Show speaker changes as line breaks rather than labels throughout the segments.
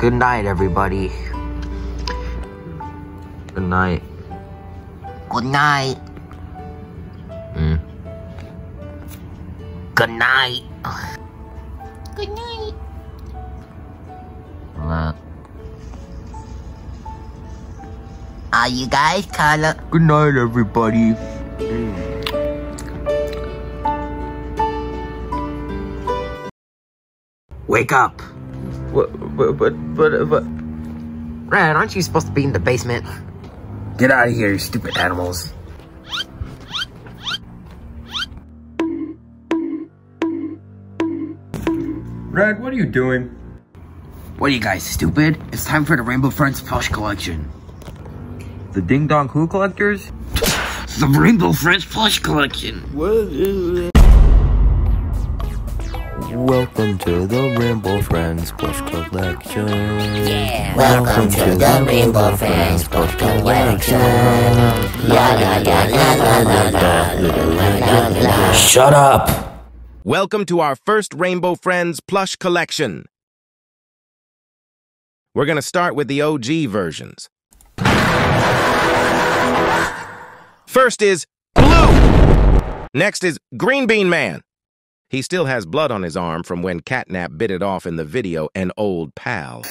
Good night, everybody. Good night.
Good night.
Mm.
Good night. You guys color?
good night, everybody. Wake up. What? But but but but.
Red, aren't you supposed to be in the basement?
Get out of here, you stupid animals. Red, what are you doing?
What are you guys, stupid? It's time for the Rainbow Friends plush collection.
The Ding Dong Who Collectors?
The Rainbow French Plush Collection. What is it?
Welcome to the Rainbow Friends Plush Collection.
Yeah. Welcome, Welcome to, to, the Rainbow Friends Plush Collection. La la la la la la la
Shut up.
Welcome to our first Rainbow Friends plush collection. We're going to start with the OG versions. First is Blue. Next is Green Bean Man. He still has blood on his arm from when Catnap bit it off in the video An Old Pal.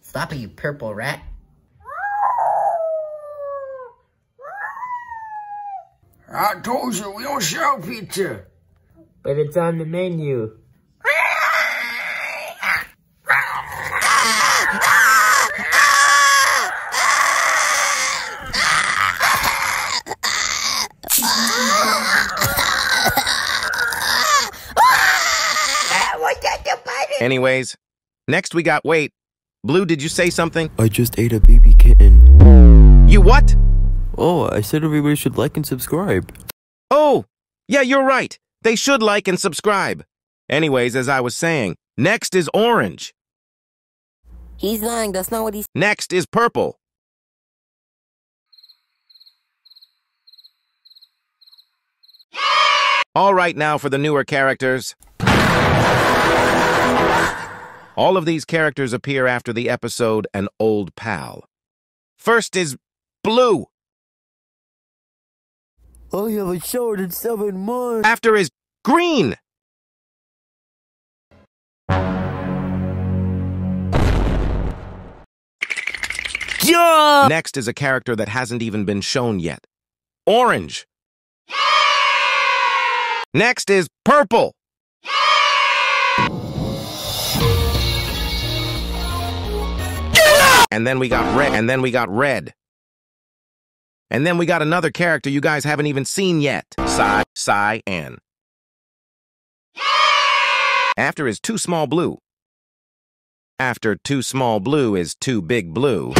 Stop it, you purple rat.
I told you we don't sell pizza.
But it's on the menu.
Anyways, next we got Wait. Blue, did you say something?
I just ate a baby kitten.
You what?
Oh, I said everybody should like and subscribe.
Oh, yeah, you're right. They should like and subscribe. Anyways, as I was saying, next is Orange.
He's lying. That's not what he's.
Next is Purple. All right, now for the newer characters. All of these characters appear after the episode An Old Pal. First is Blue.
I haven't showered in seven months.
After is Green.
Yeah!
Next is a character that hasn't even been shown yet. Orange. Next is Purple. And then we got red. And then we got red. And then we got another character you guys haven't even seen yet. Psy, Cyan. After is Too Small Blue. After Too Small Blue is Too Big Blue.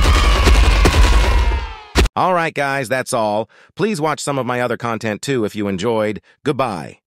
All right, guys, that's all. Please watch some of my other content too if you enjoyed. Goodbye.